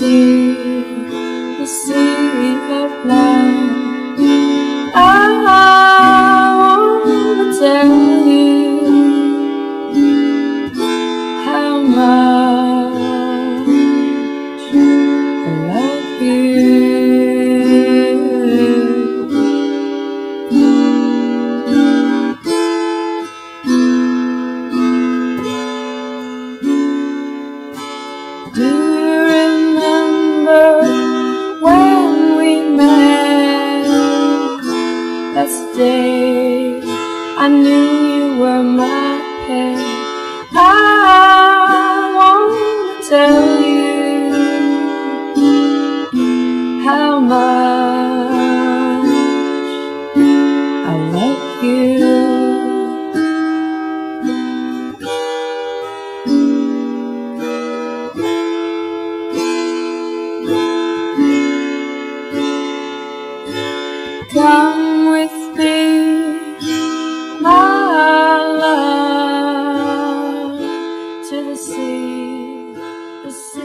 see the sea of blood. I wanna tell you how much I love you. yesterday I knew you were my pet I want to tell you How much I love you. Come the sun.